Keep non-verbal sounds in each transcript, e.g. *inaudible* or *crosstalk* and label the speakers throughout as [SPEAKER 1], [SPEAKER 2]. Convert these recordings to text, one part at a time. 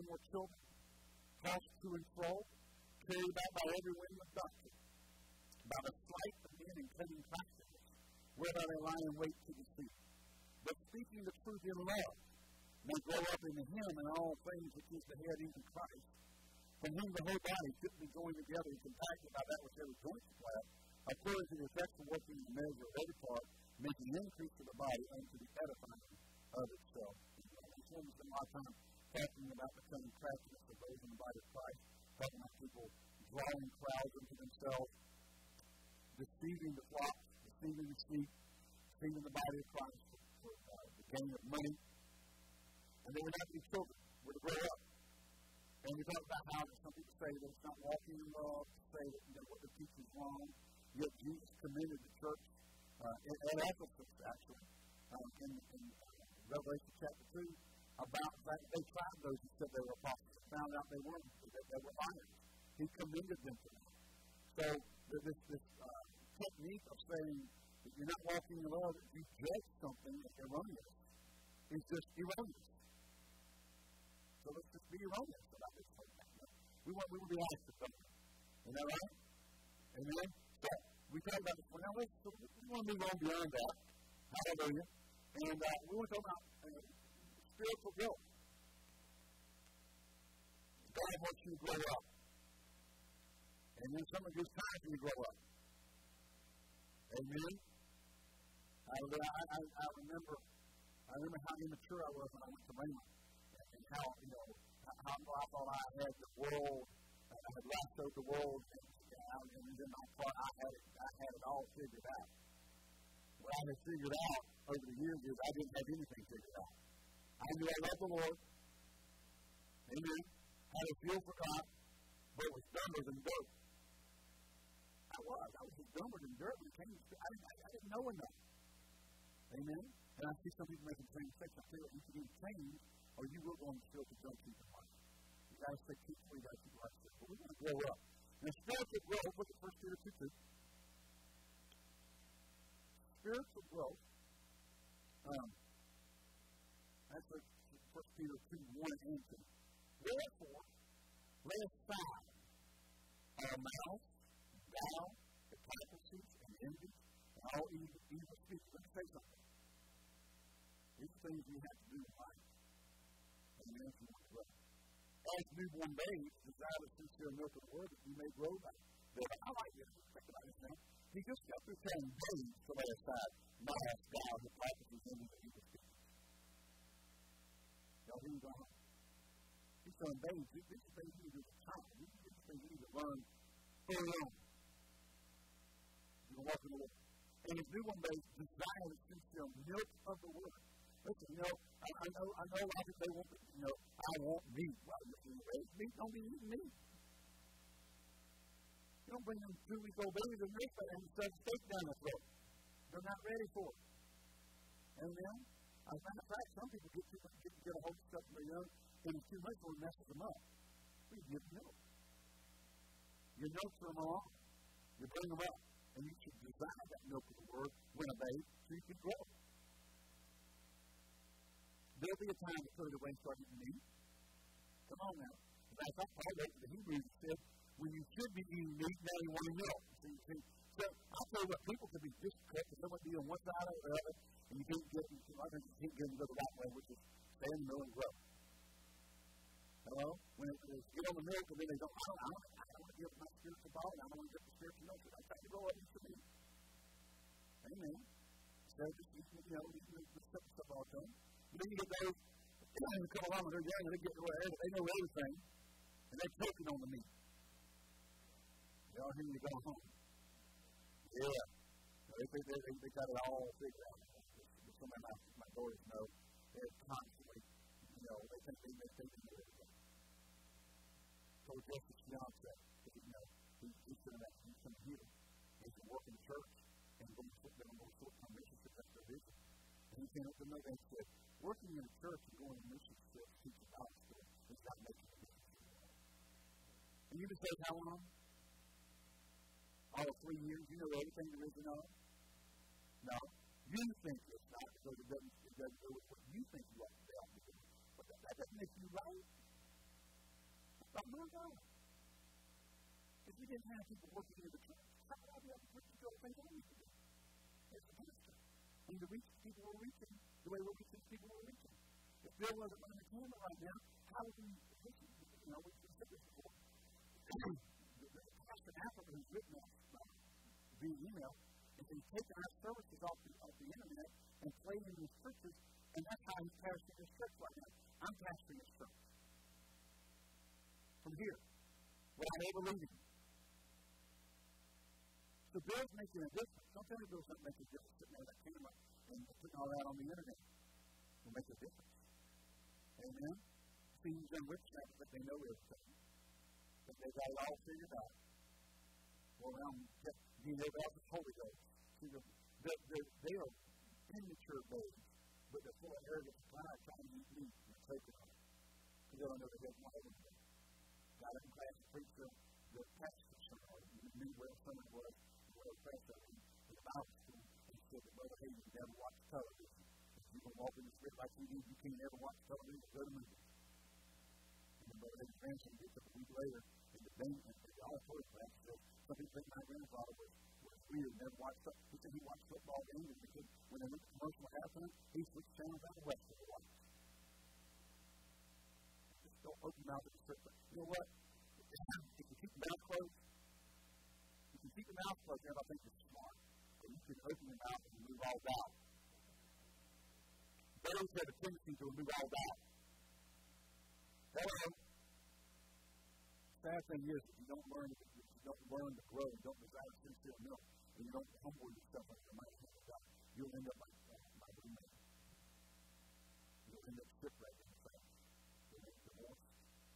[SPEAKER 1] be no more children, tossed to and fro, carried about by every wind of doctrine, by the sleight of men and cunning practices, whereby they lie in wait to deceive. But speaking the truth in love, may grow up into Him in all things which is the head, even Christ, from whom the whole body fitly joined together and compacted by that which every joint supplies, according to the effectual working in the measure of every part, making increase to the body unto the edifying of itself. This one of time talking about the cunning craftiness of those in the body of Christ, talking about people drawing crowds into themselves, deceiving the flock, deceiving the sheep, deceiving the body of Christ for, for uh, the gain of money. And they would not be children, were to grow up. And we talk about how some people say that it's not walking in love, say that you know, what the teaching is wrong. Yet Jesus commended the church uh, in, Ephesus, actually, um, in, in uh, Revelation chapter 2, about that they tried those who said they were apostles and found out they weren't, that they were liars. He commended them for that. So this, this uh, technique of saying that you're not walking in love, you judge something as erroneous, is just erroneous. So let's just be erroneous about this thing. We want, we want to be honest with something. Isn't that right? Amen? So, we talked about this one. Now, let's, we want to move on beyond that. Hallelujah. And uh, we want to talk about uh, spiritual growth. God wants you to grow up. And then some of His time you grow up. Amen? I, I, I remember I remember how immature I was when I went to Rhema and how, you know, how I thought I had the world, I had lassoed the world, and, and, and in my part, I had it, I had it all figured out. What I had figured out over the years is I didn't have anything figured out. I knew I loved the Lord. Amen. Had a feel for God, but was dumber than dirt. I was. I was just dumber than dirt when came to I didn't, I, I didn't know enough. Amen. And I see some people making the same mistakes. I feel you can change or you will go on the spiritual junkie in life. You to stay keep you got to keep life But we're going to grow up. Now, spiritual growth, look at 1 Peter 2 2. Spiritual growth, um, that's what 1 Peter 2 1 and 2. Therefore, lay aside our mouth, vow, hypocrisy, and envy, and all evil, evil speech. Let me say something. These things we have to do in life. Amen. If you want to. As newborn babes, desire the sincere milk of the word that you may grow by. Therefore, I like this. Think about this now. He just got through telling babes to lay aside malice, guile, hypocrisy, envy, and evil speech. Y'all hear you go home? He's telling babes, this is things you need to do as a child. This is things you need to learn early on. You can walk in the Lord. And his newborn babes desire the sincere milk of the word. Listen, you know, I, I know I know a lot of people want you know, I want meat. Well, listen, raised meat, don't be eating meat. You don't bring them two week old babies and make and shove steak down their throat. They're not ready for it. Amen? As a matter of fact, some people get, too, get, get a hold of stuff when they're young, and it's too much or it messes them up. We give milk. You nurture them along. You bring them up. And you should desire that milk of the word when a babe so you can grow. There'll be a time to put it away and start eating meat. Come on now. In fact, Paul wrote to the Hebrews said, when you should be eating meat, now you want to milk. See, see, so I'll tell you what, people can be disconnected. They to be on one side or the other, and you can't get, you know, you can't get them to go the right way, which is stay in the middle and grow. Hello? When it, when get on the and then they go, oh, I don't, I don't, I don't want to give my spiritual body, I don't want to get the spiritual milk. I'm trying to grow up into me. Amen. So just, you know, you the stuff, stuff all done. And then you get those who come along and they're young they get away, they know everything, and they're choking on the meat. Y'all hear me go home? Yeah. They, they, they, they, got it all figured out. Some of my, my daughters know they're constantly, you know, they think they, they think they know everything. So just as fiance, you know, he's, to he's going to heal. He's going to work in the church and going to on a short-term mission to protect their vision. And he came up to me and said, working in a church and going to mission trips, teaching Bible school, is not making a difference. And you just say, how long? All three years, you know everything there is to know? No. You think it's not because it doesn't, it doesn't do what you think you ought to be able to do. But that doesn't make you right. But my God. If we didn't have people working in the church, how would I be able to preach the things I need to do? As a pastor. And to reach people we're reaching the way we're reaching people we're reaching. If Bill wasn't running the camera right now, how would we listen? You know, we've said this before. The pastor in Africa who's written us uh, via email is he's taken our services off the, off the internet and played in his churches, and that's how he's pastoring his church right now. I'm pastoring his church. From here, without ever leaving. So Bill's making a difference. Don't tell me Bill's not making a difference sitting there with that camera and putting all that on the internet. Will make a difference. Amen? See, you've done rich now, but they know everything. But they got it all figured out. Well, now, you know, that's the Holy Ghost. See, the, the, the, they are immature babes, but they're full of arrogance and pride trying to eat meat and on it. Because they don't know the oh, heaven of heaven. Got in class and preached the, the pastor or me where someone was, where a pastor in the Bible school, and said Brother Hagin never watched television. If you don't walk in the spirit like he did, you can't ever watch television or go to movies. And then Brother Hagin's grandson gets up a week later in the bank and the auditorium class says, some people think my grandfather was was weird, never watched. He said he watched football games and because when went commercial happening, he switched channels out the of the watch. Just don't open mouth at the. You know what? If you keep your mouth closed, you can keep your mouth closed, and I think you're smart. Or you can open your mouth and remove all doubt. Those have a tendency to remove all doubt. Hello. Sad thing is, if you don't learn, if you don't learn to grow, you don't desire sincere milk, and you don't humble yourself under the mighty hand of God, you'll end up like uh, my roommate. You'll end up shipwrecked in the family. You'll end divorced.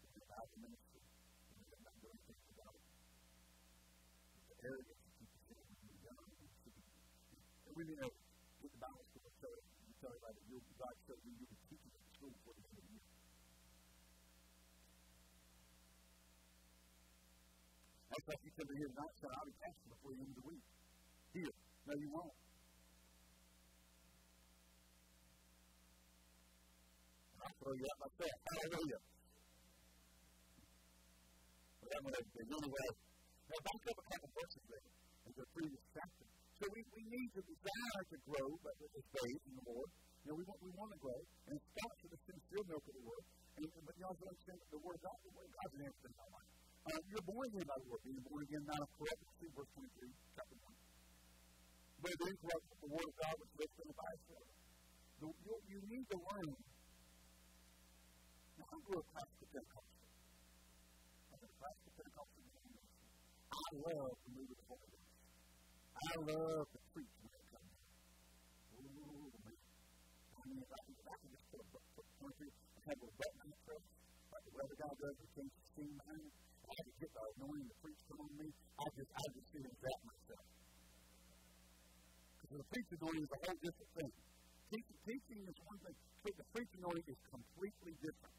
[SPEAKER 1] You'll end out of the ministry. You'll end up not doing anything about it. The arrogance that keeps you from being young and. And we need to get the Bible school and tell, you tell everybody that you'll, God said you, you'll be teaching at school for the end of the year. That's like you come to here tonight and I'll be pastor before the end of the week here. No, you won't. I'll throw you out myself. Hallelujah. But I'm going to anyway. Now, back up a couple verses there in the previous chapter. So we, we need to desire to grow, but with this faith in the Lord. You know, we want, we want to grow, and it starts with the sincere milk of the Word. And, but you also understand that the Word of God, the Word of God's an answer in our life. Uh, you're born again by the Word. Being born again, not of corruption. See verse 23, chapter 1 but it is what the Word of God was written in the Bible. You, you need to learn. Now, I grew up. I a love the move of the Holy Ghost. I love the preach when it comes. Ooh, man. I mean, if I if I just put a foot country and have a button press, like the weather guy does with things steam behind it, I could get the anointing the preach come on me. I just, I just feel that myself. Because the preaching anointing is a whole different thing. Teaching, teaching is one thing, but the preaching anointing is completely different.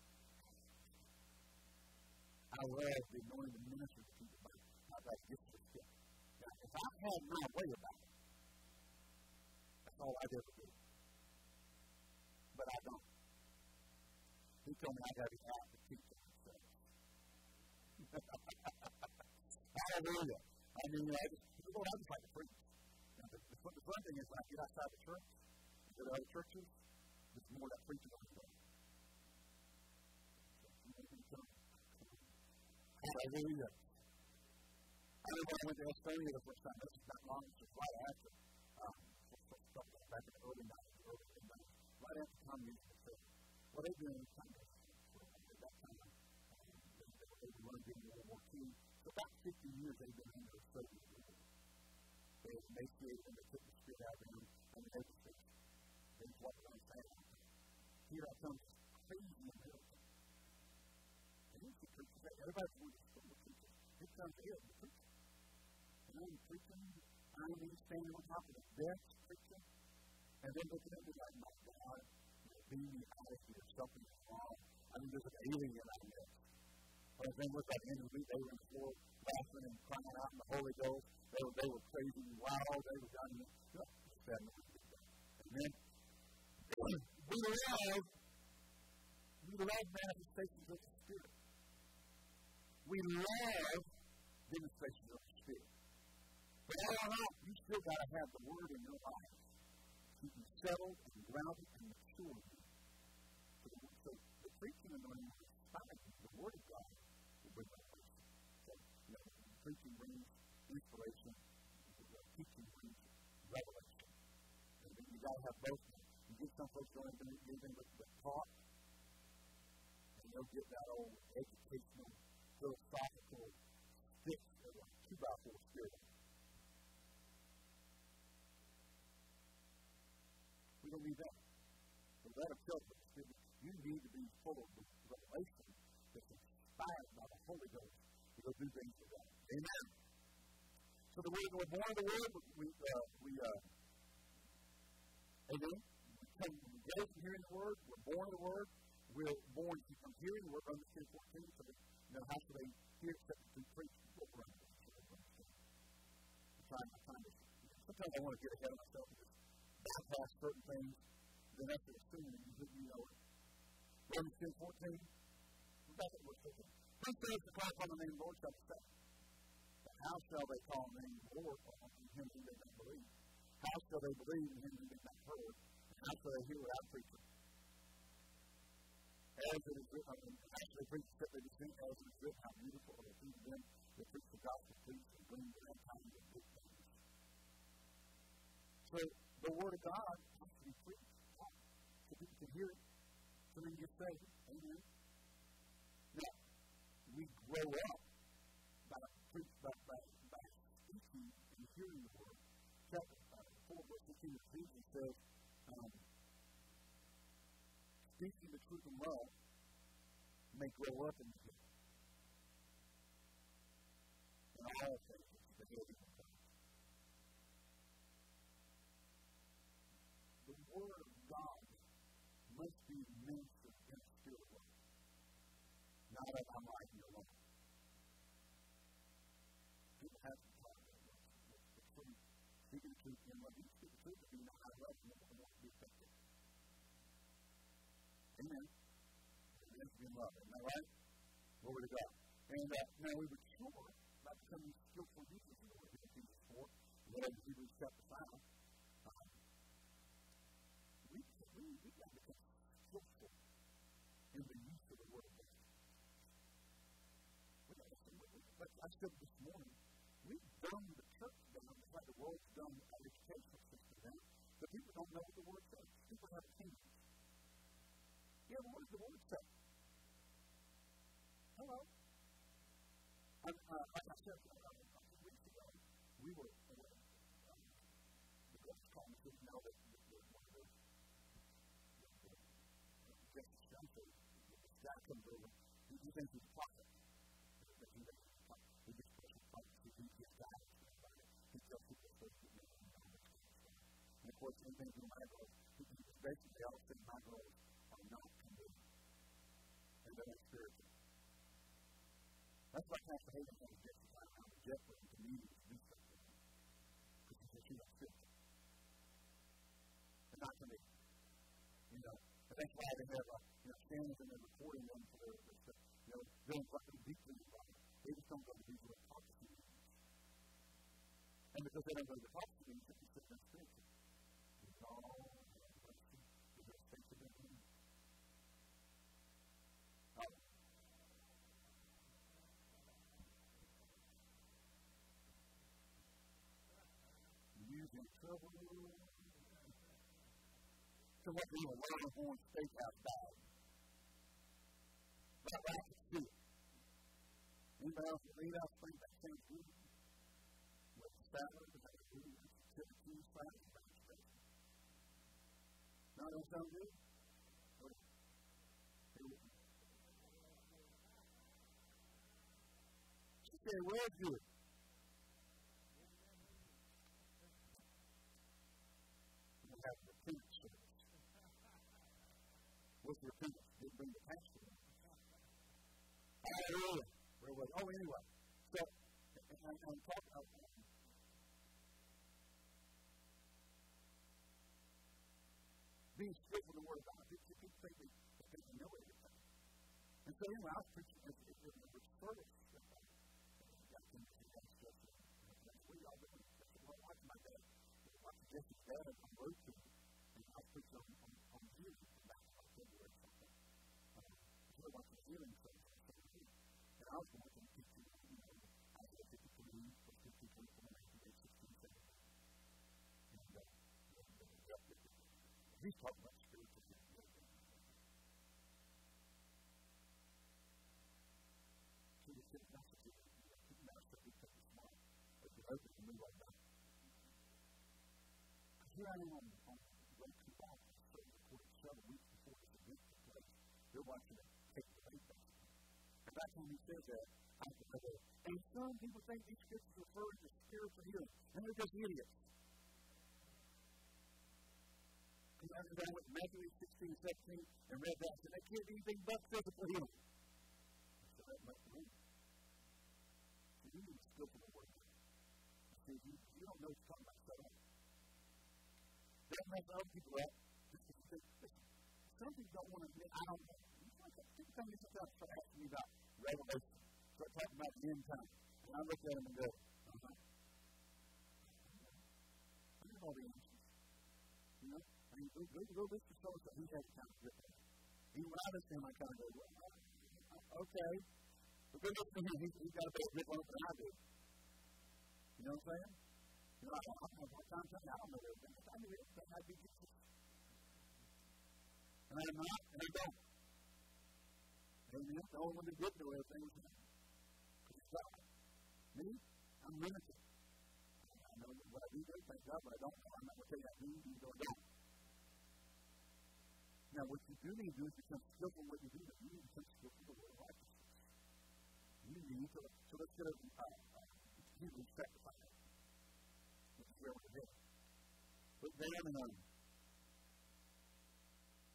[SPEAKER 1] I love the anointing to minister to people by how that gets the gift. Now, if I had my way about it, that's all I'd ever do. But I don't. He told me I got to be out to teach. *laughs* Hallelujah. I mean, I just, I just like to preach. But the fun thing is, when I get outside the church, go to other churches, there's more that preaching on the way. Hallelujah. I remember I went to Estonia the first time, this is not long, this was right after, um, back in the early 90s, early 90s, right after communism. Well, they've been in at during World War II. So about 50 years they've been under Soviet rule they emaciated them, they took the spirit out of them, and they just they just walked around saying, Here I come, crazy American. And here's the preacher, everybody's going to school with preachers. Here comes here, the preacher. And I'm preaching, I'm standing on top of the desk, preaching, and then looking at me like, my God, me out of here, something's wrong. I mean, there's an alien out there. But then looked like the end they were on the floor laughing and crying out in the Holy Ghost. They were, they were crazy and wild. They were. You know, Amen. We love, we love manifestations of the Spirit. We love demonstrations of the Spirit. But all in all, you still got to have the Word in your life. Keep you settled and grounded and mature. So the, preaching anointing inspire. The Word of God will bring revelation. So, you know, preaching brings inspiration. Teaching brings revelation. And you got to have both. You get some folks don't do anything but, but talk, and they'll get that old educational, philosophical stick, two by four spirit. We don't need that. So let us tell you, need to be full of the revelation that's inspired by the Holy Ghost to go do things. Amen. So the word, we're born of the word. We, uh, we, uh, amen. We come, we get it from hearing the word. We're born of the word. We're born from hearing the word. Romans 10 14. So that, you know, how should they hear except to preach what we're? I'm trying, I'm trying to, sometimes I want to get ahead of myself and just bypass certain things, then to assume that you, know it. Romans 10 14. We're back at verse 15. To call upon the name of the Lord shall be saved? How shall they call the name of the Lord on him who they don't believe? How shall they believe in him who they not heard? And how shall they hear without preaching? As it is written, I mean, actually preach that they sing as it is written, how beautiful are the feet of them that preach the gospel, preach and bring to mankind the good things. So the Word of God has to be preached so people can hear it, so they can get saved. Amen. Now, we grow up by, by, by, by speaking and hearing the Word. Chapter uh, 4, verse 15 of Ephesians says, um, speaking the truth in love may grow up in the faith. In all things, the Word of God must be ministered in a spirit way, not as I'm writing alone. People have to the truth. Speaking the truth in love. You speak the truth, you know how to love, you will to be effective. Amen. Has in love. Isn't right? Glory to God. And uh, now we sure about becoming skillful users of the word Ephesians 4, whatever Hebrews chapter 5. in the use of the Word of I said this morning, we've done the church down just like the world's done our educational system down. But people don't know what the Word says. People have opinions. Yeah, what does the Word say? Hello? And, uh, like I said uh, a few weeks ago, we were, uh, um, the Ghost me said, know that guy comes over, he, he thinks he's a prophet. Course, anything my girls, he, he basically all said my girls are not committed. And they're spiritual. That's why Pastor Hagin says this is like I'm him to meetings to do with him. Because he she's not spiritual. They're not committed. You know, and that's why they have, uh, you know, scanners and they're recording them for their, you know, they don't like deeply about it. They just don't go to these little prophecy meetings. And because they don't go to the meetings, they can sit there spiritually. No, mercy, is there space to them? Um, using trouble to what we were Longhorn Steakhouse bag. But I could see it. Anybody else read out think that same food? With salad, with a food, chili cheese fries, and brown steak. Now, that sound good? She said, where's good? We'll have the pink service with repentance. Didn't bring the pastor in. Hallelujah. Where was Oh, anyway. So, I'm, I'm talking about being strict with the Word of God. People, people think they, think they know everything. And so, anyway, I was preaching at the first service. That my dad. Watching Jesse's dad on the road to. And I was preaching on, experience of therapy. And I was working teaching, you know, I was a teacher who was a teacher from 1916 And, uh, yeah, he taught much spiritual He was sitting next to me, he mastered me from this morning, but he opened to me like that. Because here I am on the way to the office, so we're recording several weeks before it's a week to play. They're watching it And that time he says that, I said, and some people think these scriptures refer to spiritual healing, and they're just idiots. Because I down with Matthew 16, 17, and read that, and that can't be anything but physical healing. So that must be. So you need to skillful word. See, you, you don't know what you're talking about, so that makes other people up. Some people don't want to admit, I don't know. People come to me sometimes start asking me about Revelation. Start talking about the end time. And I look at them and go, uh-huh. I have all the answers. You know? I mean, go, go, go listen to so-and-so. He's had kind of grip on. Even when I listen to him, I kind of go, well, okay. But go listen to him. He's, he's got a better grip on it than I do. You know what I'm saying? You know, I don't have more time to I don't know everything. I knew everything, I'd be Jesus. And I'm not, and I don't. Amen. The only one that did know everything was him. He's God. Me, I'm limited. I know what I do thank God, but I don't know. I'm not going to tell you I do, you don't. Now, what you do need to do is become skillful in what you do, but you need to become skillful in the word of righteousness. You need to, so let's get a uh, Hebrews chapter 5 where we're headed. But down in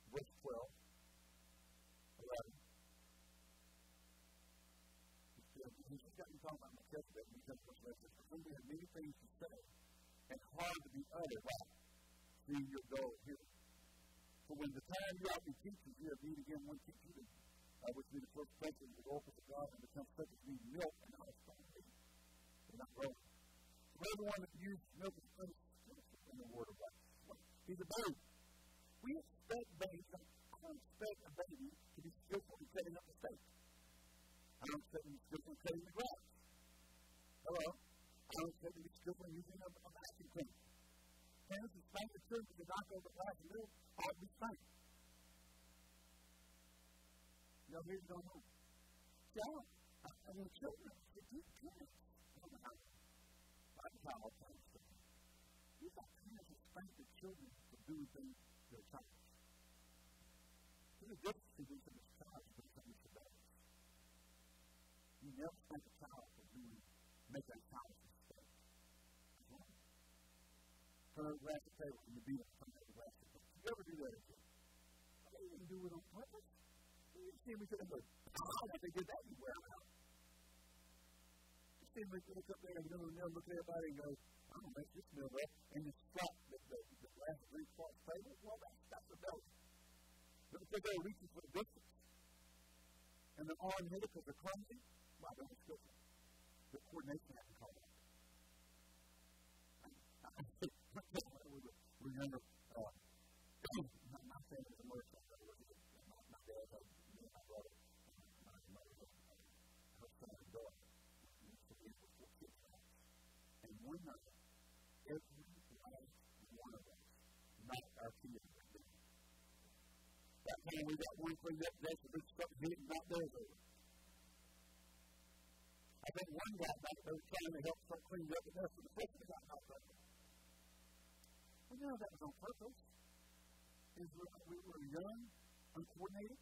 [SPEAKER 1] verse 12, 11. He's just gotten talking about Melchizedek because of verse 11. We have many things to say and hard to be uttered. Wow. See your goal here. For when the time you to be teachers, you have need again one teacher, uh, which be the first principle of the oracles of God and become such as need milk and not a strong meat. They're not growing. For everyone that uses milk is unskillful in the word of God. He's a baby. We expect babies. I don't expect a baby to be skillful in cutting up a steak. I don't expect him to be skillful in cutting the grass. Hello? I him to be skillful using a, a vacuum cleaner. Parents spank the children to knock over the milk ought to be spanked. You know, here's going on. I mean, children, they do parents. Know how that's how go. You've got parents who spank their children doing things their child. There's a difference between that's child something that's rebellious. You never spank a child for doing, make that mistake. Turn over the glass of table and you beat them, turn the glass of. You ever do that again? I didn't do it on purpose. You see me sitting there, oh, they did that anywhere else see him look up there and go and look at everybody and go, I'm going to make this meal up and just slap the, the, the last three parts table. Well, that's, that's rebellion. Look at reaching for the biscuits. And the arm it because they're clumsy. Well, don't skip it. the coordination had to call up. *laughs* Remember, uh, not, not saying said. My, my dad had me and my brother, my mother, her son and daughter. We to in the one night, every last one of us knocked our kids down. That time we got one cleaned up, that's the big stuff, he knocked theirs over. I think one guy back there trying to help start cleaning up the rest of the that got knocked. Well, you know that was on purpose. Is we were young, uncoordinated.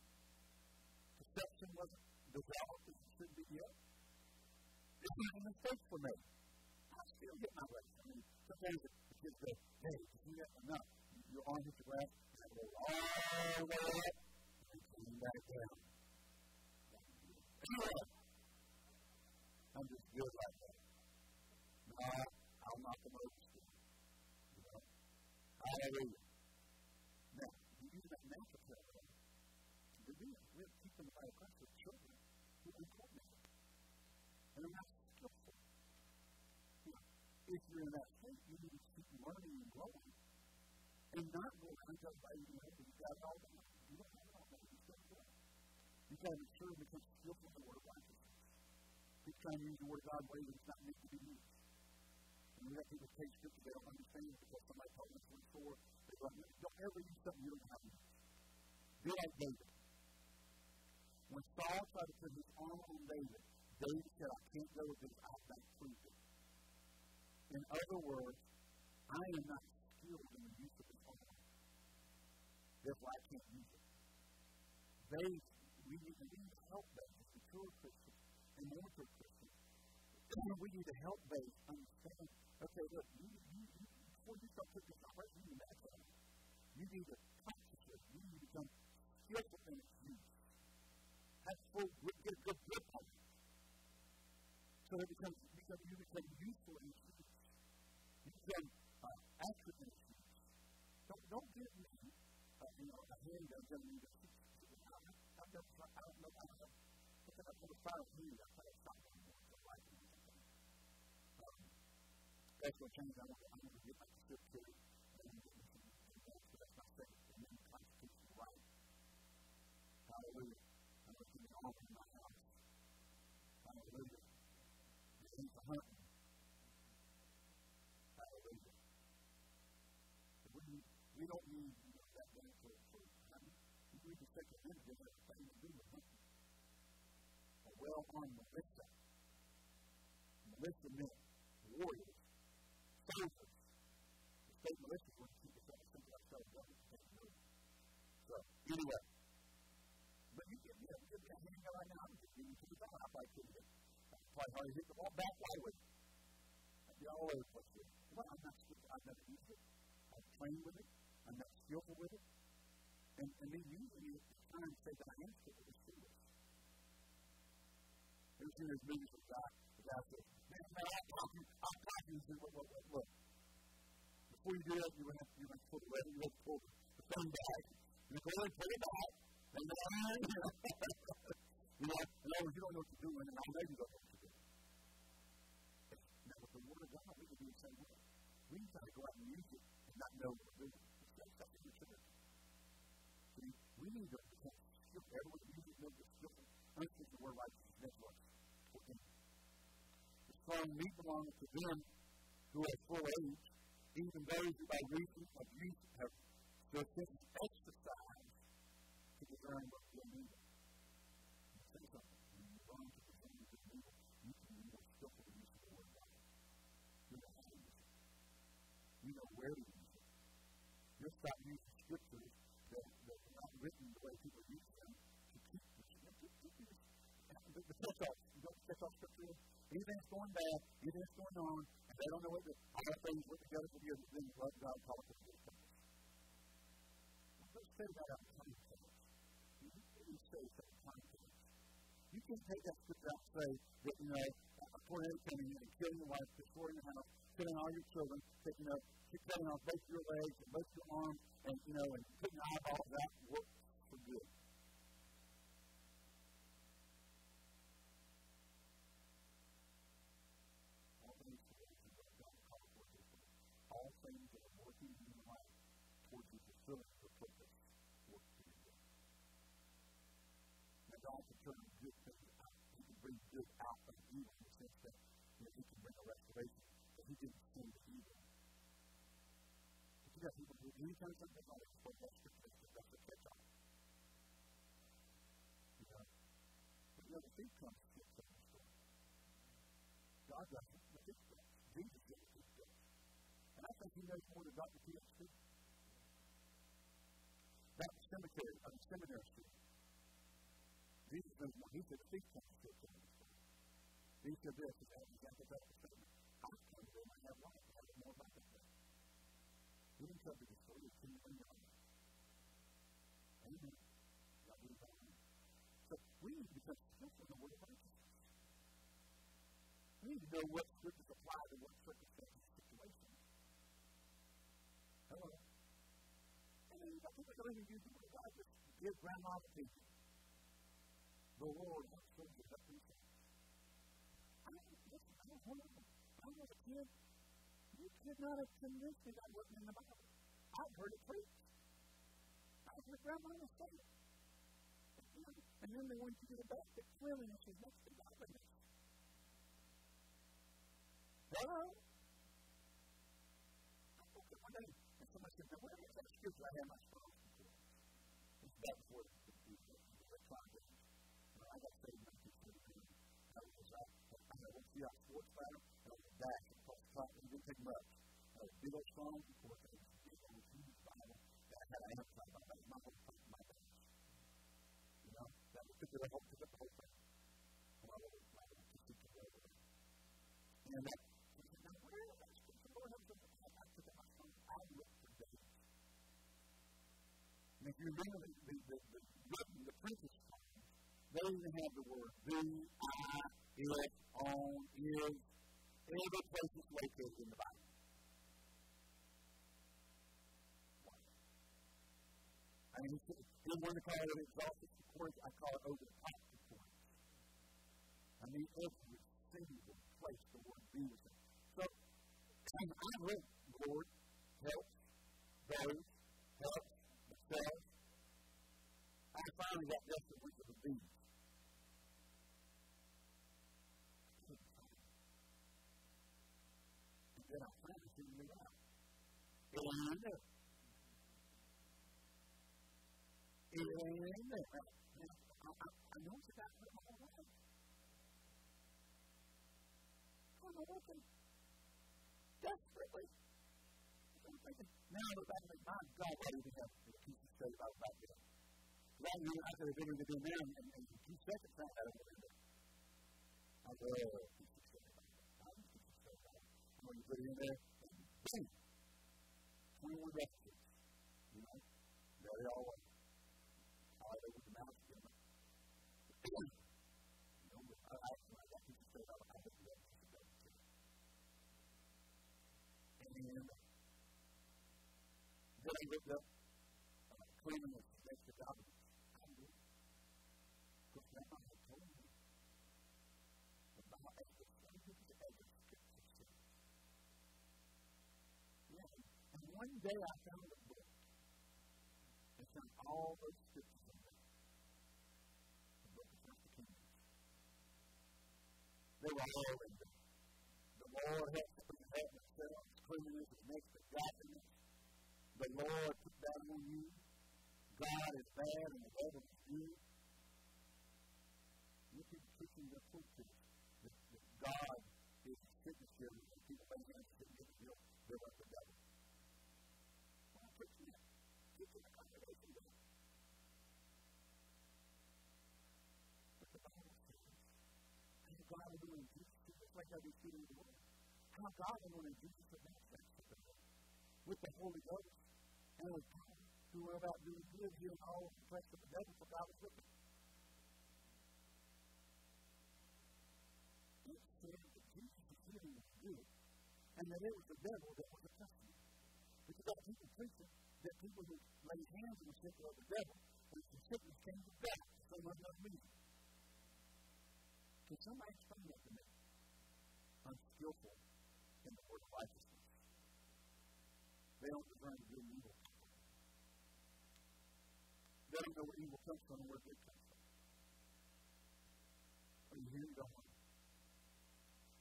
[SPEAKER 1] Perception wasn't developed as it should be yet. It was a mistake for me still get my way. I mean, sometimes the kids say, hey, did you that? No. Your arm hits the ground, and I go oh, all the way up, and come back down. Anyway, I'm just good like that. No, I'll knock them over still. You know? Hallelujah. Now, you use that natural prayer, we do it. We have to keep them by the Christ. children who are coordinated. And they're not skillful. You if you're in that state, you need to keep learning and growing and not go and tell everybody, you know, you got it all done. You don't have it all done. You still grow. You've got to make sure it becomes skillful in the trying to use the word God that it's not meant to be used. And we have people take scripture they don't understand because somebody told them to before. They don't, don't ever use something you don't have to use. Be like David. When Saul tried to put his arm on David, David said, I can't go with this. I've got proved it. In other words, I am not skilled in the use of this arm. Therefore, I can't use it. They, we need, need help them as mature Christians and mature Christians. We need to help them understand, okay, look, you, you, you, before you start putting this operation, you need to You need to practice it. You need to become skillful in its use. Have full grip, get a good grip on it. So it becomes, become, you become useful in its use. You become uh, accurate in its use. Don't, don't give me, uh, you know, a handgun telling me to shoot. I don't know, I don't know. But then I put a fire in I put a shotgun in so I can do something. Um, that's what. I want my right. Hallelujah. Hallelujah. Hallelujah. We, don't need you thing. We need to take a minute to have something to do with hunting. A well-armed militia. Militia men, warriors. State militia would keep us all simple ourselves government. So, anyway. But you give me a, give me a handgun right now, I'm just you to the God. I probably couldn't probably hardly hit the ball back right with I'd be all over the place with it. Well, I'm not. I've never used it. I've trained with it. I'm not skillful with it. And, and then usually it's time to say that I am skillful with foolish. There's seen this movies with God. The guy says, man, I'll talk you. I'll talk you. He says, look, look, look, look. Before you do that, you have to, pull the have pull the, the back. You pull it back. And then, *laughs* you know, in other words, you don't know what you're doing, and I know you don't know what. Now, with the Word of God, we can do the same. We try to go out and use it and not know what we're doing. It's not something maturity. See, we need to become skillful. Everyone uses the skillful. Understand the word righteousness. That's what's important. The strong meat belongs to them who are full age, even those who by reason of use have their senses exercised to discern what and evil. Say something. When you learn to discern good and evil, you can be more skillful in of the word of God. You know how to use it. You know where to use it. You'll stop using scriptures that, that are not written the way people use them to keep the the, the catch-off. You know what the catch-off scripture is? Anything's going bad, anything's going on, they don't know what the, all things work together for good, then love God and call it for good purpose. Let's say that out in context. You can say that in context. You can take that scripture out and say that, you know, a tornado coming in and killing your wife, destroying your house, killing all your children, taking up, cutting off both your legs and both your arms, and, you know, and putting eyeballs out, works for good. all things that are working in your life towards the fulfilling of the purpose work for your good. Now, God can turn good things out. He can bring good out of evil in the sense that you know, He can bring a restoration, but He didn't send the evil. But you got people who, anytime something goes wrong, what that's the, that's the catch all. You know? But you know, the thief comes to get the story. God doesn't, the thief does. Jesus did the thief does. And I think he knows more than Dr. T.X. Street. That cemetery, I mean, seminary street. Knows more. He said, comes to the. He said this, and that is exactly that statement. I come to them, I have life, I more life than that. He didn't tell me the story, in your life. Amen. God be God. So we need to become skillful in the word of righteousness. We need to know what scriptures apply to what circumstances, situations. Hello. And you got people that don't even use the word of God, just give grandma the teaching. The Lord has filled it up himself. I don't, listen, I was horrible. I was a kid. You could not have convinced me that wasn't in the Bible. I've heard it preached. I've heard Grandma say it. And then they you to the back that cleanliness is next to godliness. Hello? I woke up one day and somebody said, Now, where is that scripture I have my phone before? It's back before the sports fighter, and I dash across the top, and it didn't take much. I had a and it was a big Bible that I had an. That my my. You know, that was it up, pick up the whole thing. And I I just over there. And that if you read the, the, the, the, the, the Princess songs, they even have the word the, I, is, on, is, every place it's located in the Bible. I mean, didn't want to call it exalted concordance, I call it over the top concordance. I mean, every single place the word be was in. So, I read, Lord, helps those, helps myself. I finally got desperate with the bees. And then I finally figured it out. It ain't in there. It ain't in there. I, I, I know it's about my whole life. I'm looking desperately. I'm thinking, now I look back and think, my God, why did we have a PC Study Bible back then? Right now, I could have been in the room now, and, and in two seconds, I had a window. I love PC Study Bible that. I love PC Study Bible it. When you put it in there, and we were rescued. You know, there they all were. Tied over the mouth you know, then I ripped up uh, cleaning day I found a book. It found all those scriptures in there. The book of First Kings. They were all in there. The Lord helps to help themselves. Cleanliness is next to godliness. The Lord put that on you. God is bad and the devil is good. You people preaching the preachers that, that God is sickness here and people hands and get healed. They're like the devil. Why well, preaching that? Preaching the congregation that. But the Bible says how God will do in How we see in the Word. How God do in Jesus the manifest with the Holy Ghost and with power who were about doing good, healing all of the oppressed of the devil, for God was with them. It said that Jesus was healing was good, and that it was the devil that was them. Because got people preaching that people who lay hands on the sick were the devil, and the sickness came to God for some unknown reason. Can somebody explain that to me? Unskillful in the word of righteousness. They don't discern good and evil. They don't know where evil comes from and where good comes from. Are you hearing don't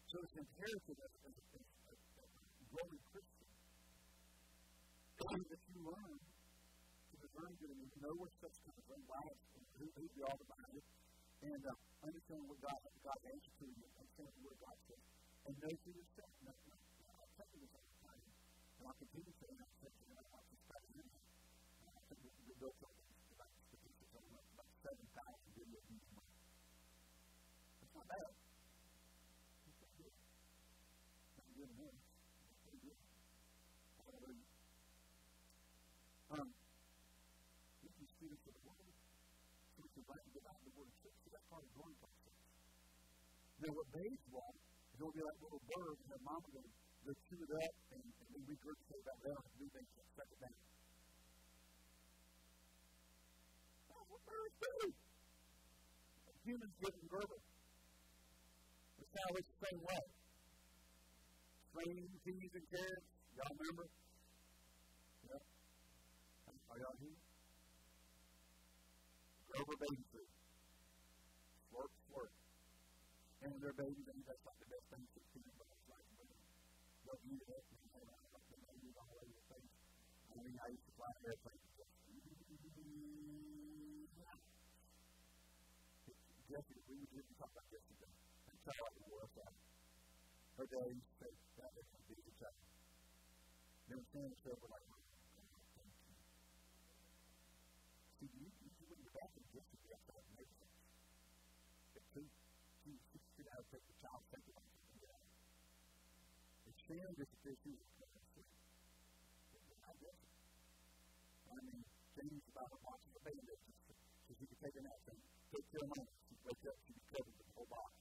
[SPEAKER 1] So it's imperative as, as, as, as a growing Christian that you learn to discern good and evil, know where stuff comes from, why who, who's the author behind it, and uh, understand what God, God's answer to you, understand what God says, and I'll tell you all the time, and continue. I think we'll go till seven thousand video views a month. That's not bad. That's not good. Not good enough. Um, this is students of the word. So we can write and divide the word church. So that's part of the growing process. Now, what babes want to be like little birds, and their mama going to chew it up and, and then regurgitate that down and do things to suck it down. birds do. humans give them Gerber. The sandwich the same way. String peas and carrots. Y'all remember? Yeah. Are y'all here? Gerber baby food. Slurp, slurp. And they're babies, I think I mean, I used to fly airplanes. Jesse, we just talking about yesterday. And Charlotte was uh, her days, they, that was a big attack. They were to like, See, you, you, wouldn't have to just to be outside the neighborhood. But she, she figured out how to take the child, take it on, and out. She was going to sleep. I guess. I James about watching the baby, so she could take a nap and take care of money wake up, she'd be covered with the whole box.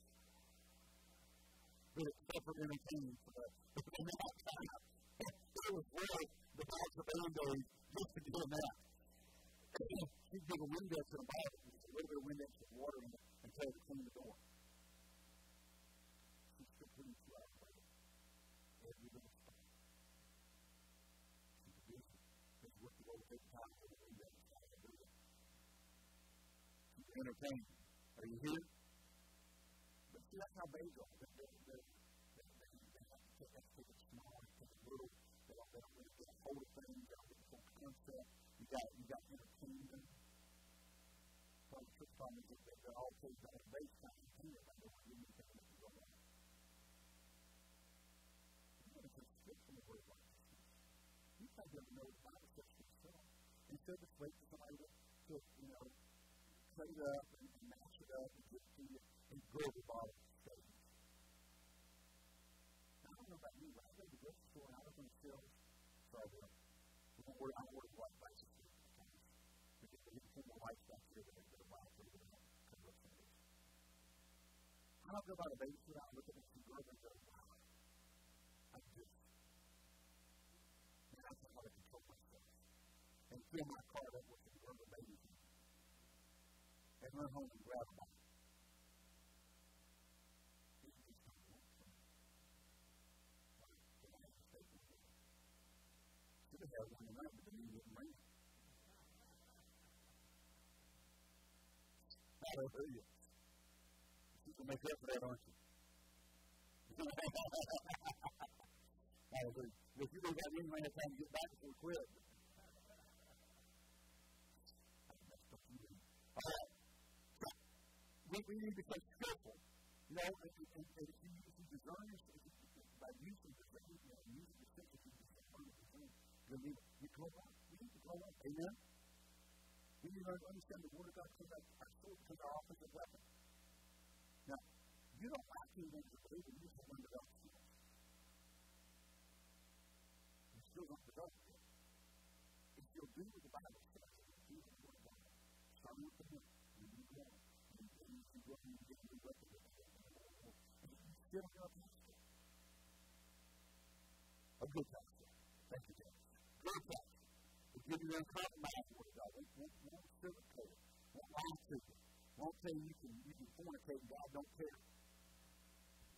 [SPEAKER 1] But it's separate entertainment for us. But in that time, it was worth the box of band just to do that. She'd give a Windex in a bottle, just a little bit of Windex with water in it, and tell to the door. She's the overtake time the entertained. Are you here? But see, that's how babies are. They, they, they, they, they, they have to take that take it small and take it little. They don't, they don't really get a hold of things. They don't get the full concept. You got, you got entertain them. Part the trick problem is that they're all kids that are based on entertainment. They don't really think what you go on. You know, it's a switch from the word righteousness. You can't ever know what the Bible says for yourself. Instead of waiting for somebody to, to you know, it up and up and get to you and grow the bottle stage. I don't know about you, but I go to the grocery store and I open the shelves. Sorry, bro. We don't worry, I don't worry bites of. Because we get some more white stuff here that are going to up some of this. I don't go by the baby food, I look at it and go, wow. I just, man, I know how to control myself. And fill my car up with food. And run home and grab had one night, but then he didn't bring. Hallelujah. You can make up for that, aren't you? Hallelujah. If you don't have any money, time to get back we quit. All right. We, we need to be careful. You know, if, if, if, if you, if you discern yourself, by using discernment, you know, using the sense of discernment, then we, we grow up. We need to grow up. Amen? We need to understand the Word of God out our sword becomes our offensive weapon. Now, you don't to learn to believe, you just learn to develop skills. You still don't develop it. If you'll do what the Bible says, do what the Word of God Start with the book, and you get weapons. And you still have a pastor. A good pastor. Thank you, James good pastor. Will give you uncompromised word of God. Won't, won't, won't sugarcoat it. Won't lie to you. Won't tell you you can, you can fornicate and God don't care.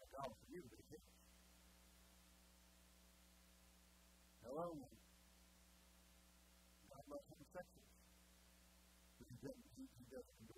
[SPEAKER 1] But God will forgive you, but he cares. Hello? God loves homosexuals. But he doesn't, he doesn't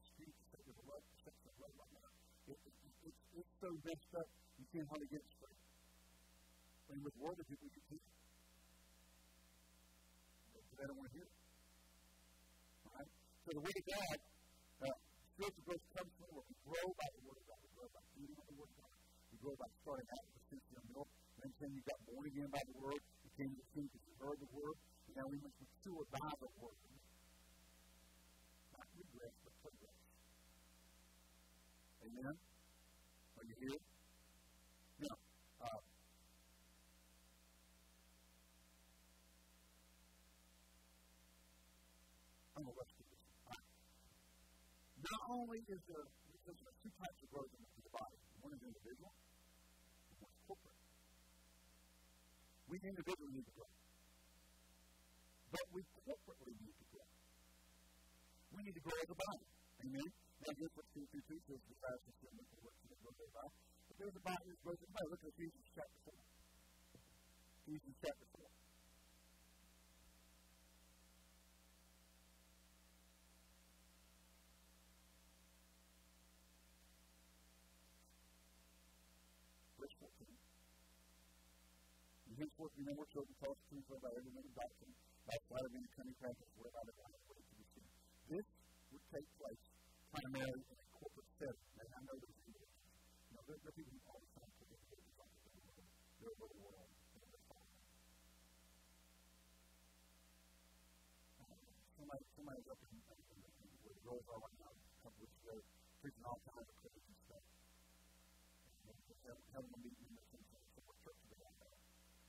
[SPEAKER 1] love, sex of love right now. It, it, it, it's, it's so messed up, you can't hardly get it straight. When with worldly people, you can't. They don't want to hear it. All right? So the Word of God, uh, spiritual growth comes from where we grow by the Word of God. We grow by feeding on the Word of God. We grow by starting out with the sincere milk. Then saying you got born again by the Word. You came to the because you heard the Word. And now we must mature by the Word. Amen? Are you here? Now, uh, I'm going to rush through this. All right. Not only is there, because there's two types of growth in the body. One is individual, and one is corporate. We individually need to grow. But we corporately need to grow. We need to grow as a body. Amen? Now, here's what 2 2 2 says, the fastest in the work to grow their body. But there's a body that grows as. Look at Ephesians chapter 4. Ephesians chapter 4. Verse 14. And henceforth be no more children tossed to and by every wind of doctrine, by flight of any cunning craftiness, whereby the right way to be seen. This would take place primarily in a corporate setting. I know there's individuals. You know, are people all the time put their babies on the world. They're little world. Somebody, somebody's up in, in, in, where the girls are right now, weeks ago, preaching all kinds of crazy stuff. Having a meeting in the church to be like that.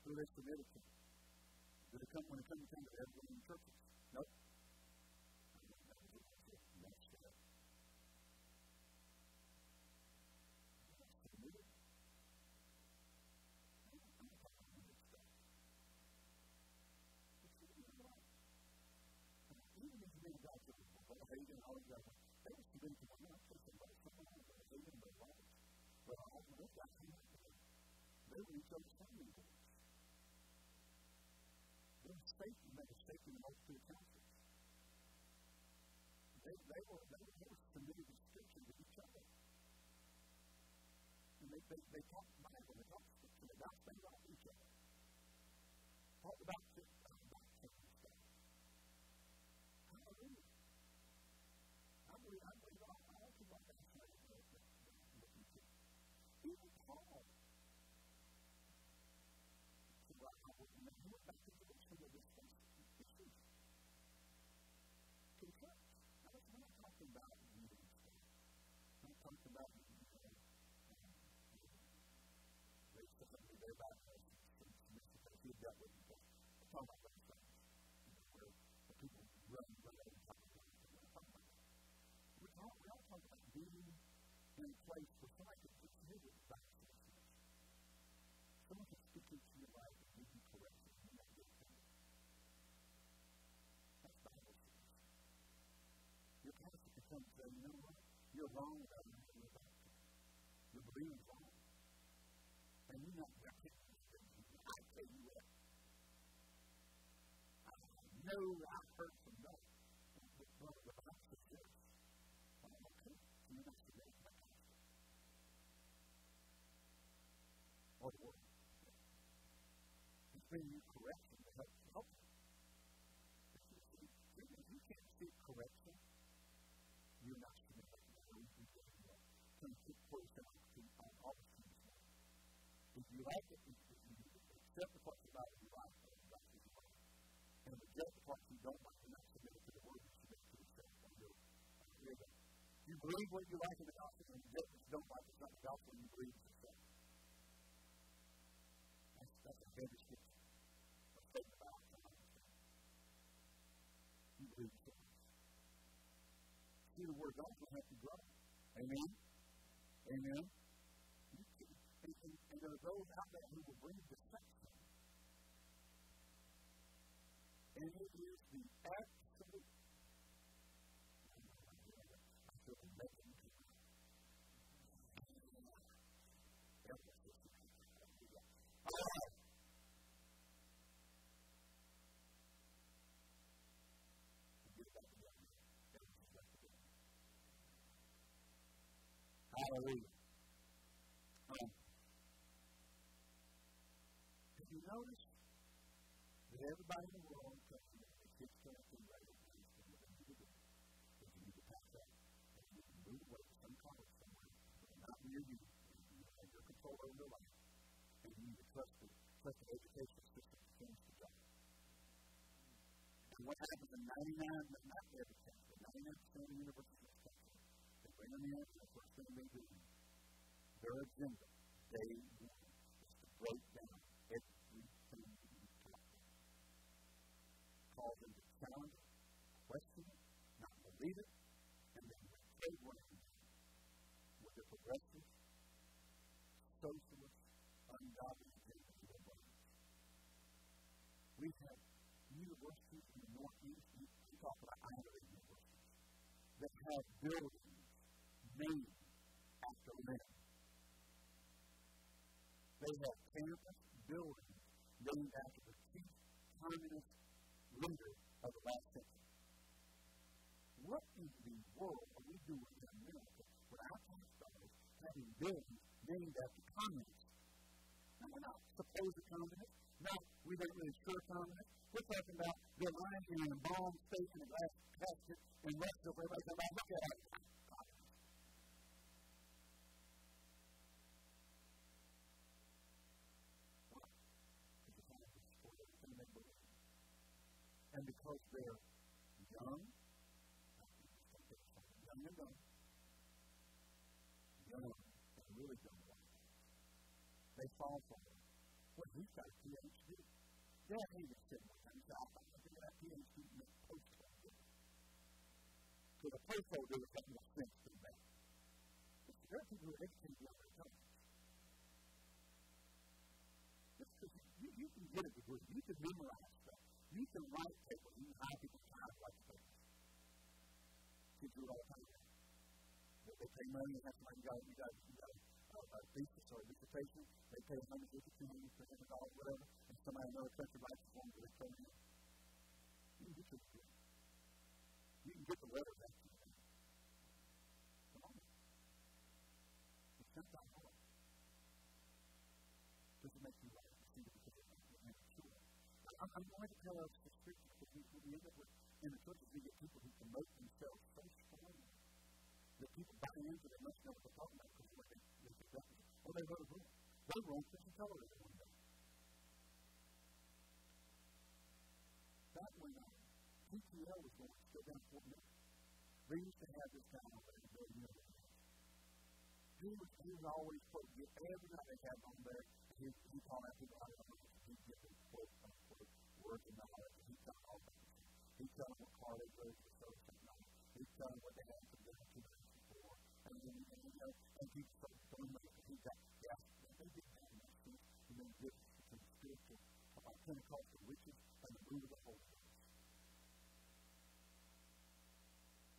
[SPEAKER 1] Who are they submitted to? Did it come when it comes to everyone in churches? Nope. Hagin, all these guys, they were submitted to one another. Somebody, someone else, Hagin, their wives. But all of those guys came out there. They were each other's family boys. They were safety, they. They, they, were, they, were, they were submitted scripture to each other. And they, they, they talked Bible, they talked scripture, they bounced things off each other. Talked about being in a place beside it, it's really back to the church. Someone can speak into your life and give you correction, you might get it. That's Bible studies. Your pastor can come and say, you know what? You're wrong about it, you're about it. Your wrong. And you're not going to. I tell you what. I know I Bringing you correction to help you help you. If you can't see correction, you're not submitting. You can't keep close if you like it, if you accept the parts about it you like, that's his word. And reject the parts you don't like, you're not submitted to the word, you submit to. Here you You believe what you like in the gospel and reject what you don't like. It's not the gospel you believe in yourself. That's, that's a heavy scripture. A statement about it. You believe yourself. See, the word of God will help you grow. Amen? Amen? And, and, and there are those out there who will bring deception. And it is the absolute. Hallelujah. you notice that everybody in the world comes to the kids to the right of things and what they need to do is you need to pass that. And you can move away to some college somewhere, but not near you. You have your control over your life. And you need to trust the, trust the education system to finish the job. And what happens in 99, not every case, but 99% of universities country, they bring them in, and the first thing they their agenda, day one, is to break down cause them to challenge it, question it, not believe it, and then when they want the progressive, socialist, ungodly agenda to brains. We have universities in the Northeast, we talk about Ivy universities, that have buildings named after men. They have campus buildings named after the chief communist leader of the last century. What in the world are we doing in America with our tax dollars having buildings named after communists? Now, we're not supposed communists. No, we don't really sure communists. We're talking about they're lying in a bomb state in a glass casket and rest of everybody. Look at it. And because they're young, young and dumb, young and really dumb, they fall for it. Well, he's got a PhD. Dad hated sitting with him. He said, I'm going to get that PhD in the post So the post holder was having a sense to that. There are people who are educated beyond their intelligence. Just because you, you can get a degree, you can memorize you can write papers. You can hire people to write papers. Kids do it all the time. They, they pay money and have somebody got you got you got uh, a thesis or a dissertation. They pay hundred fifty, two hundred, three hundred dollars, whatever, and somebody in another country writes a form to their program. You can get your degree. You can get the letters out to you. Come on. It's not that hard. Does it make you right? I'm, going to tell us the scripture because we, we end up with, in the churches, we get people who promote themselves so strongly that people buy into must know what they're talking about because what they, they represent. Or they a book. They wrote Christian television one day. That when uh, PTL was going, still down Fort Mill, they used to have this guy over there, Bill Miller. He was, he was always quote, every night they had on there, he, he called out people out of the he'd get them quote, work in the heart. He's done all things. He's done what Carly goes to service at night. He's done what they had to do two days before. And then, you know, and he started doing that because he got, yeah, they did that in that sense. And then get some spiritual, about Pentecostal riches and the root of the Holy Ghost.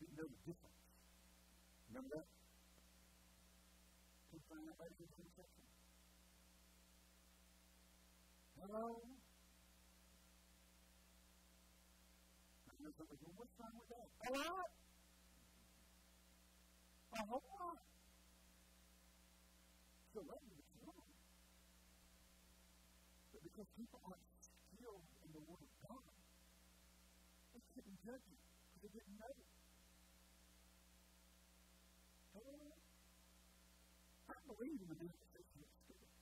[SPEAKER 1] You know the difference. Remember that? Keep finding out later in the section. Hello? know somebody going, what's wrong with that? A lot. A whole lot. So let me it's wrong. But because people aren't skilled in the Word of God, they couldn't judge it because they didn't know it. Hello? I believe in the manifestation of the Spirit.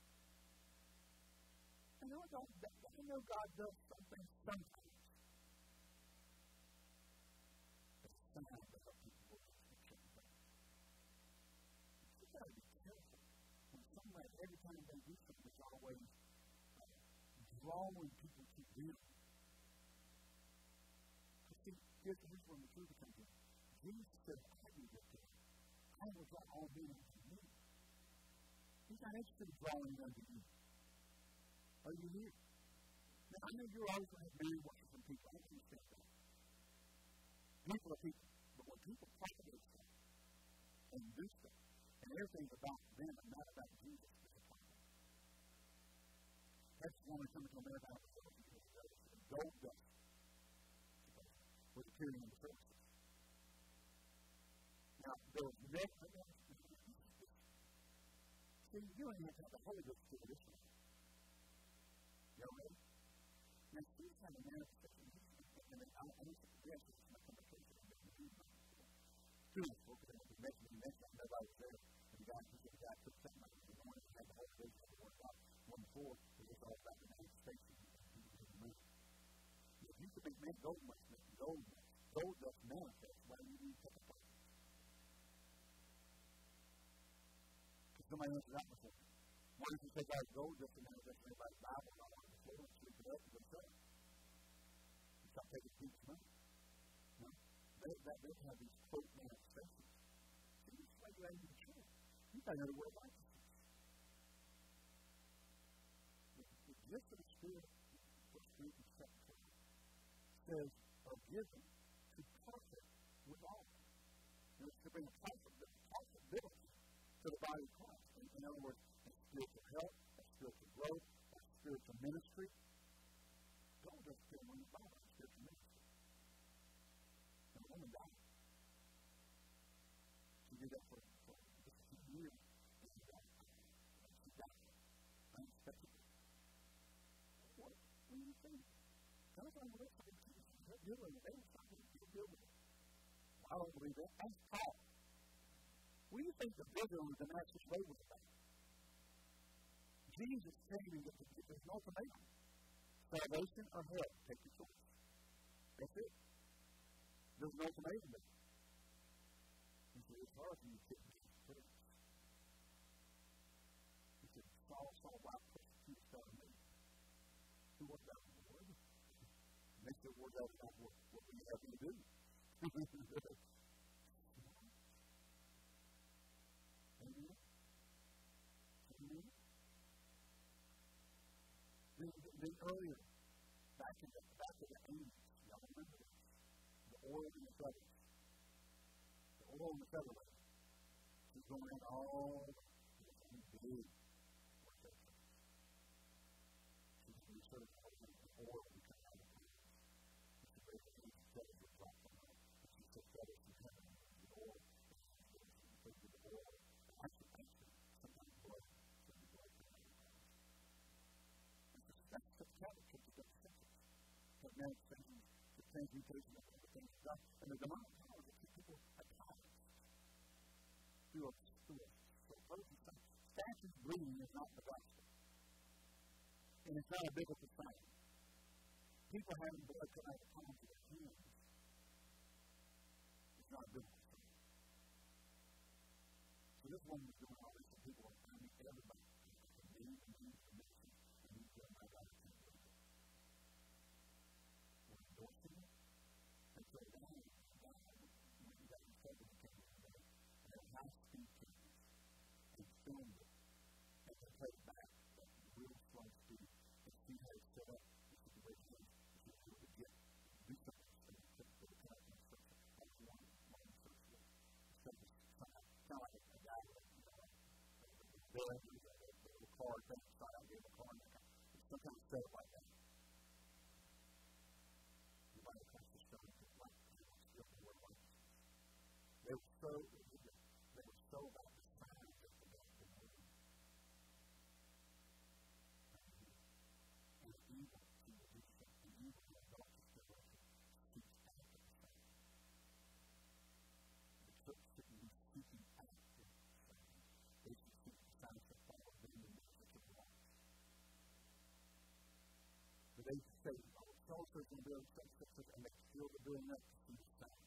[SPEAKER 1] I know, God, I know God does something sometimes. somehow to help people with certain things. You got to be careful when every they do something, it's always uh, drawing people to them. Because see, here's, here's where maturity comes in. Jesus said, I this to you. I will draw all men unto me. He's not interested in drawing them unto you. Are you here? Now, I know you're always going to have man worship from people. I understand that. People are people. But when people propagate stuff and do stuff, and everything's about them and not about Jesus. That's when we come into America, I was telling gold dust was in the services. Now, was never, see, you don't even have the Holy Ghost to this one. You all ready? Now, she's had a manifestation, and I, I, yes, it's not coming one before, it was all about the States and people in the moon. If you could make gold much, make gold much. Gold does manifest. Why you need such a place? Because somebody answered that before. Why don't you take out gold just to manifest everybody's Bible and all on the floor and sweep it up and go sell it? You stop taking people's money they, that they have these quote manifestations. See, this is why you have to mature. You got to know the word righteousness. The, the gifts of the Spirit, First Corinthians chapter 2, says, are given to profit with all. And it's to bring profitability to the body of Christ. In, in other words, a spiritual health, a spiritual growth, a spiritual ministry. God doesn't care when you buy a spiritual ministry. And the woman died. She did that for, for just a few years. And she died. And she died unexpectedly. What, what do you think? God's on the list of Jesus. He'll deal with it. They will stop it. With. I don't believe that. That's Paul. What do you think the vision on the Damascus Road was about? Jesus and there's an ultimatum. Salvation or hell? Take your choice. That's it. There's an ultimatum there. He said, it's hard for you to take these things. He said, Saul, Saul, why persecute thou me? Who was that And they that's what, what we have to do. *laughs* Then, earlier, back in the back of the 80s, y'all remember this? The oil in the feathers. The oil in the feather She's going in all the She's being sort of the oil become out of the And she very the feathers would drop from her. And she took feathers from heaven and the oil. And she put the oil. And actually, actually, sometimes blood, sometimes blood coming out of the that's the character to the sentence. It's saying the transmutation of of God. And the demonic power to keep people attached through a, through a supposed bleeding is not the gospel. And it's not a biblical sign. People having blood come out of palms of their hands is not biblical. So this woman was all this, and people are finding everybody. there, the car, don't start out getting the car now. Sometimes say it like that. You might have come to stone to like people still the word righteousness. They were so they were so about the signs that the God could move. And evil, he will do something. Evil in adulterous generation seeks after the sign. The church should be seeking after oh, so-and-so's going to do such, such, such, and they feel they're doing that to see the sign.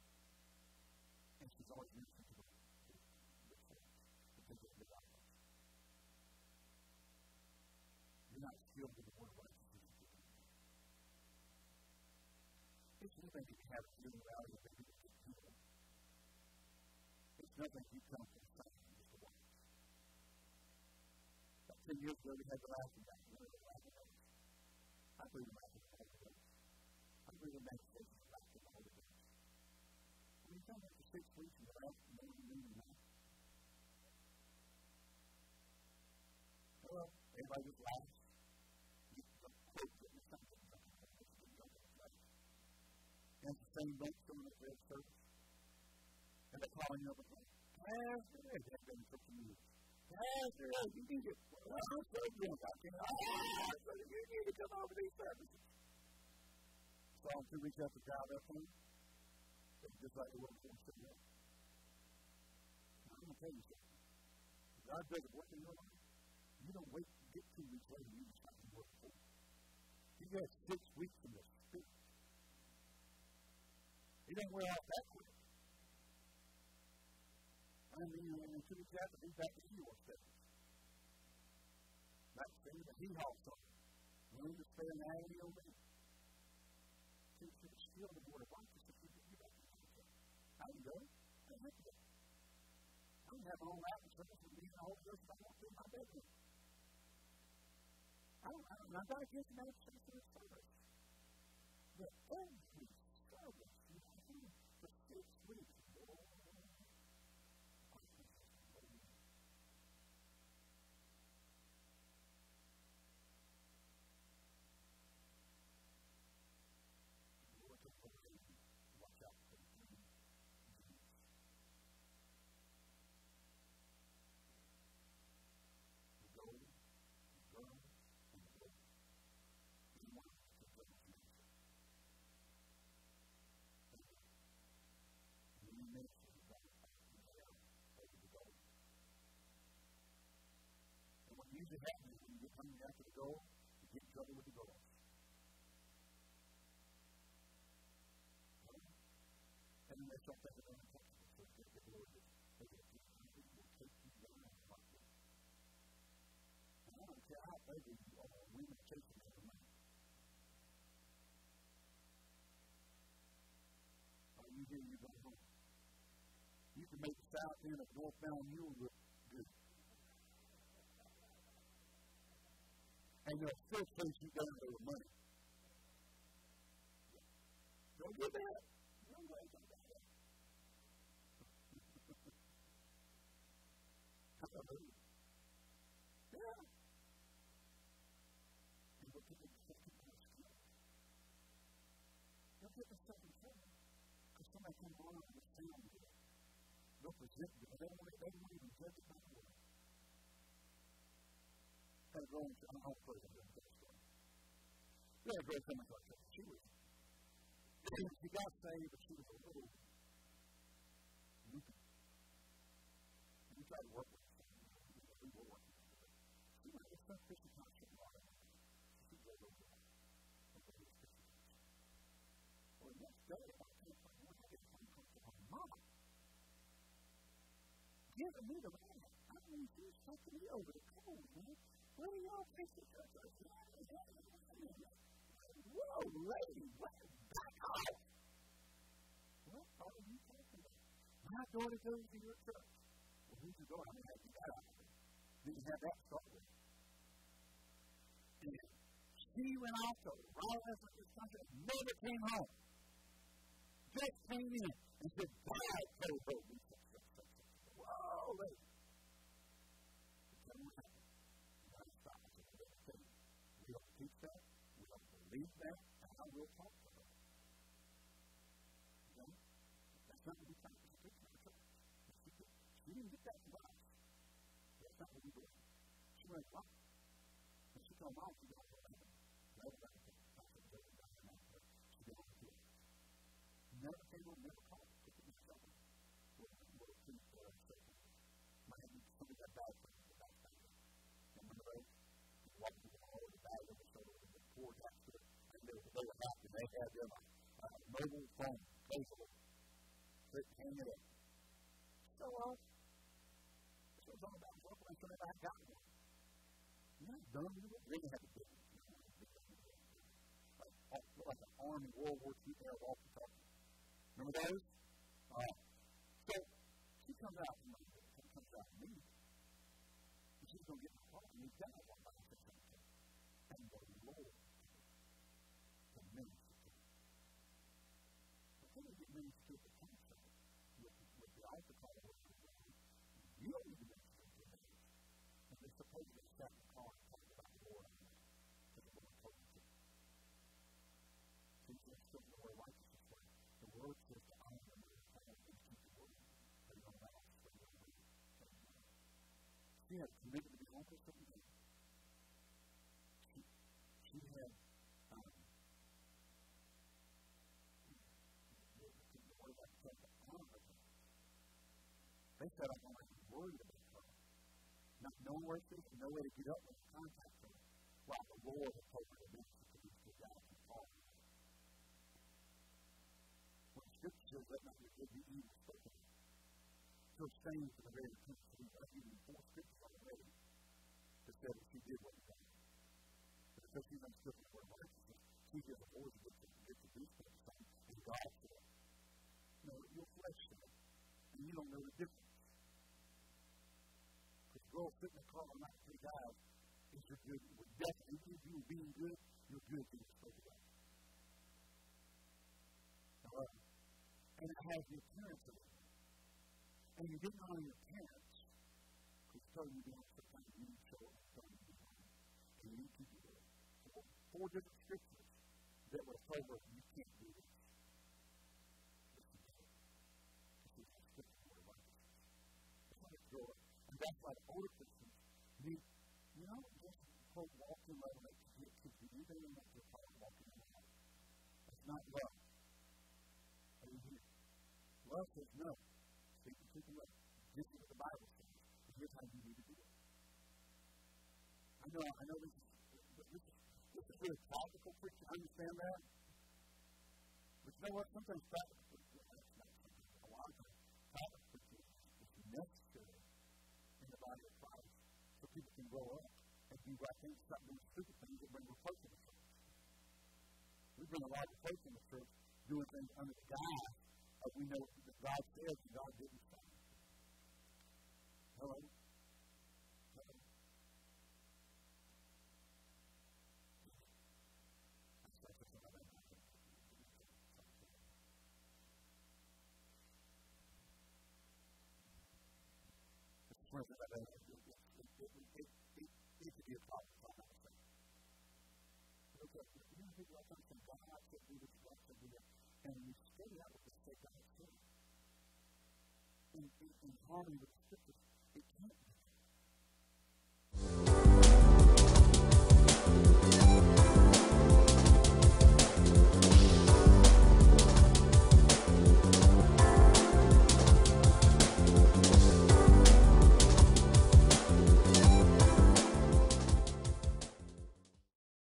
[SPEAKER 1] And she's always to the, the, the because of the. You're not with the word of righteousness. You have that you can get healed. It's nothing you come from sign just to watch. About 10 years ago, we had the last one. I believe the. Of the you come after six weeks without knowing well, everybody just laughs. The same bank showing up there service. And they're calling up saying, Pastor, they've been for years. Pastor, you need to, well, I'm so drunk, I can't, ah, so you need to come over to these services. Him two weeks after God up him. Just like the one from sitting up. I'm going to tell you something. God does a work in your life. You don't wait to get two weeks later, you just start to work for it. You got six weeks in the spirit. He doesn't wear off that quick. I mean, uh, two weeks after, he's back to Eeyore status. Back to the he hawks on. Learn to spare an agony on me. See, see, still the word of righteousness. You get back to the I can go. I to go. I can have my own Latin service and the Holy Ghost if I want to in my bedroom. I don't, I don't, I'm not against of service. But every service you have for six weeks, usually happens when you get coming after the goal, you get in trouble with the goals. And then they start thinking untouchable. So the, the get to you will take you down like this. And I don't care how ugly you are, after money. Are you here? You go home. You can make the south end of northbound mule and the first place you go to is money. Don't do that. No way, don't do that. Hallelujah. Yeah. And we'll get the second place too. Don't get the second place. Because somebody comes along and they say, look, present, they don't want to even judge the Bible. A to story. We a come into our church. She was, *clears throat* she got saved, but she was a little loopy. We tried to work with her. We were working with her. She went to some Christian Ottawa. She drove over there. Well, next day, from a mama. Giving me the ride. I mean, she was taking me over the cold, man. What are y'all fixing to Whoa, lady, what? Back off! What are you talking about? My daughter goes to your church. Well, who's your daughter? I mean, you got out of? Didn't have that started. And she went off to right after this country and never came home. Just came in and said, God told her lady. believe that, and I will talk to her. Okay? That's not what we practice at Christian church. She, she didn't get that from us. That's not what we do. Went, what? And she told mom she got to heaven. Never got to heaven. I said, Joe, got to heaven. She got to heaven. Never came home, never called. Took it in trouble. What a priest there and so forth. Might have somebody got bad from the back Remember those? Walking through the hall with the bag over the with the poor guy they, they were happy. They had their uh, mobile phone, basically. They hang it up. So, uh, so it's all about work when I got one. You're not done with have a like, like an Army World War II era walkie talkie. Remember those? Uh, so she comes out me. She comes out to me. And she's going to get my car. And we've one by And the Lord minister the council with, with the altar call You don't need to minister to them. In the car and talked about the Lord because the Lord told them to. There's still the way righteousness way. The word says to honor and follow and keep the word. They don't know they don't read She had to be home for certain. She, she had They said, I'm not worried about. Not knowing where she is, no way to get up with contact her. While the Lord told her to minister to these two guys and them. When Scripture says, let not your good be evil spoken, to abstain from the very of evil. I've given you four scriptures already that said that she did what he done. But because she's understood the word of righteousness, she avoids to get to, get to do something, and God said, no, your flesh said, and you don't know the difference. Putting a car on that three guys is your good. Definitely, if you being good, you're good to the and it has the appearance of it. And you didn't honor your parents because told you don't sometimes you need to show up and you do And you need to do it. Four, four different scriptures that were told you can't do this. Listen to it. This is the scripture for righteousness. It's not a joy. And that's why older Christians need, you know, just quote walking revelation to to even in that your heart walking. That's not love. Are you here? Love says no. Speak the truth in. This is what the Bible says. Here's how you need to do it. I know, I know this is, this is, this is really practical preaching. Understand that. But you know what? Sometimes practical preaching, a lot of times, practical preaching is necessary in the body of Christ so people can grow up do right things, stop doing stupid things that bring reproach in the church. We bring a lot of reproach in the church doing things under the guise of we know that God says and God didn't say. Hello? people that comes from God should do this, God should do. And we study out what the state God is. In, in, in harmony with the scriptures, it can't be